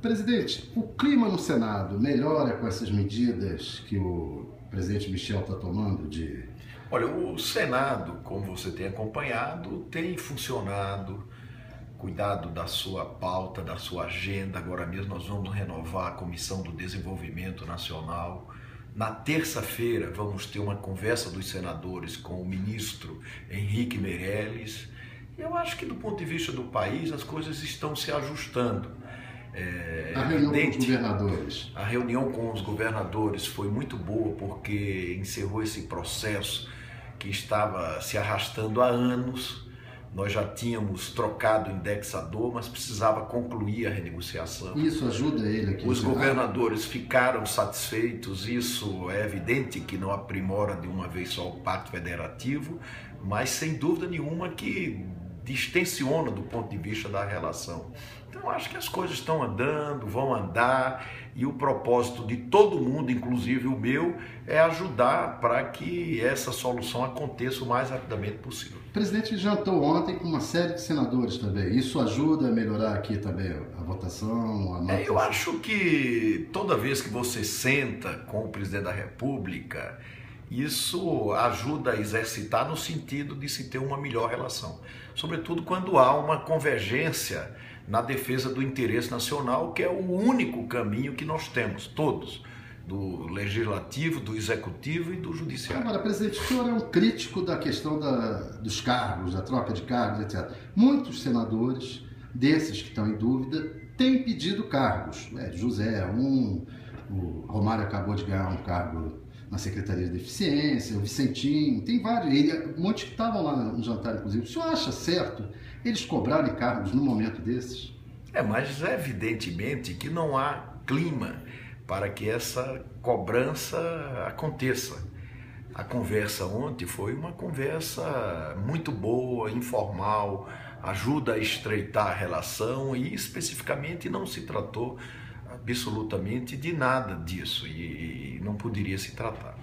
Presidente, o clima no Senado melhora com essas medidas que o presidente Michel está tomando de. Olha, o Senado, como você tem acompanhado, tem funcionado, cuidado da sua pauta, da sua agenda. Agora mesmo nós vamos renovar a Comissão do Desenvolvimento Nacional. Na terça-feira vamos ter uma conversa dos senadores com o ministro Henrique Meirelles. Eu acho que do ponto de vista do país as coisas estão se ajustando. É, a reunião evidente, com os governadores. A reunião com os governadores foi muito boa porque encerrou esse processo que estava se arrastando há anos. Nós já tínhamos trocado o indexador, mas precisava concluir a renegociação. Isso ajuda ele aqui. Os governadores ficaram satisfeitos, isso é evidente que não aprimora de uma vez só o pacto federativo, mas sem dúvida nenhuma que distensiona do ponto de vista da relação. Então acho que as coisas estão andando, vão andar e o propósito de todo mundo, inclusive o meu, é ajudar para que essa solução aconteça o mais rapidamente possível. O presidente jantou ontem com uma série de senadores também. Isso ajuda a melhorar aqui também a votação, a é, Eu acho que toda vez que você senta com o presidente da República, isso ajuda a exercitar no sentido de se ter uma melhor relação, sobretudo quando há uma convergência na defesa do interesse nacional, que é o único caminho que nós temos, todos, do legislativo, do executivo e do judiciário. Agora, presidente, o senhor é um crítico da questão da, dos cargos, da troca de cargos, etc. Muitos senadores, desses que estão em dúvida, têm pedido cargos. É, José é um, o Romário acabou de ganhar um cargo na Secretaria de Eficiência, o Vicentinho, tem vários, ele, um monte que estavam lá no jantar, inclusive. O senhor acha certo eles cobrarem cargos no momento desses? É, mas evidentemente que não há clima para que essa cobrança aconteça. A conversa ontem foi uma conversa muito boa, informal, ajuda a estreitar a relação e especificamente não se tratou absolutamente de nada disso e não poderia se tratar.